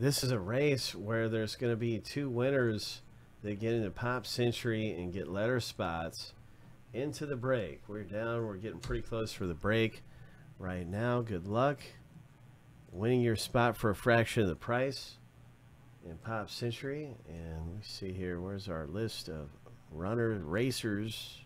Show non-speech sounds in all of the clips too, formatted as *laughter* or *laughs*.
This is a race where there's going to be two winners that get into Pop Century and get letter spots into the break. We're down. We're getting pretty close for the break right now. Good luck. Winning your spot for a fraction of the price in Pop Century. And we see here, where's our list of runners, racers?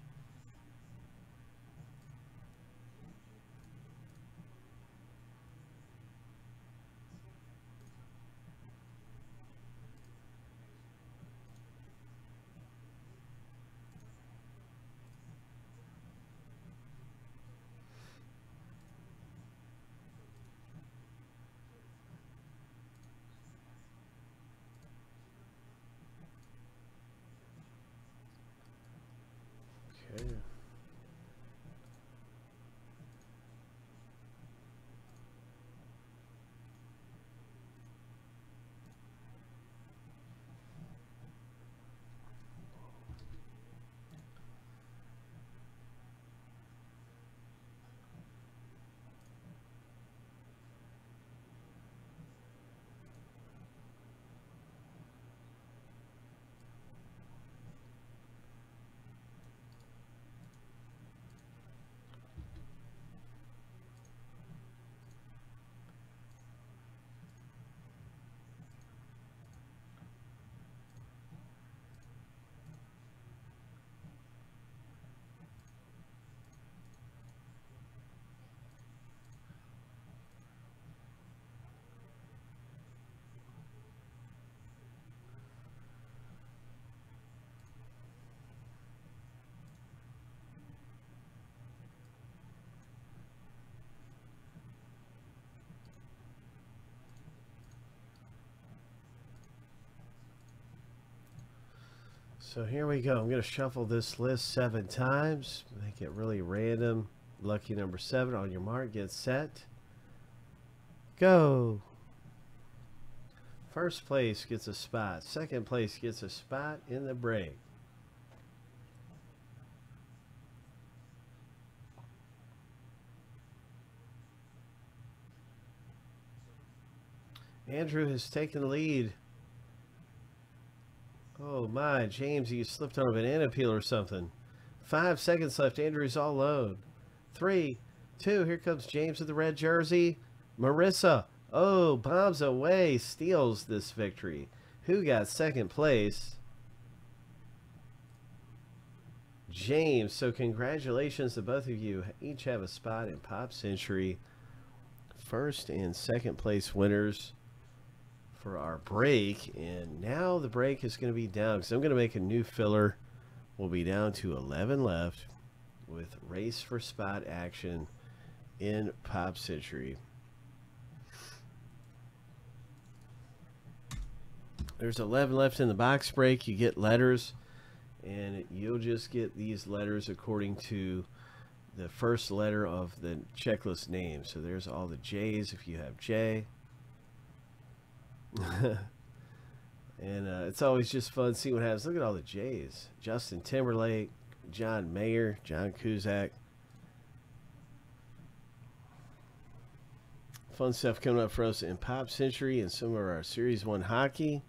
Okay. So here we go. I'm going to shuffle this list seven times. Make it really random. Lucky number seven on your mark. Get set. Go. First place gets a spot. Second place gets a spot in the break. Andrew has taken the lead. Oh my, James, you slipped on a banana peel or something. Five seconds left. Andrew's all alone. Three, two, here comes James with the red jersey. Marissa, oh, bombs away, steals this victory. Who got second place? James. So congratulations to both of you. Each have a spot in Pop Century. First and second place winners for our break. And now the break is going to be down because I'm going to make a new filler. We'll be down to 11 left with race for spot action in Pop Century. There's 11 left in the box break. You get letters, and you'll just get these letters according to the first letter of the checklist name. So there's all the J's if you have J. *laughs* and uh, it's always just fun seeing what happens. Look at all the Jays: Justin Timberlake, John Mayer, John Cusack. Fun stuff coming up for us in Pop Century and some of our Series 1 hockey.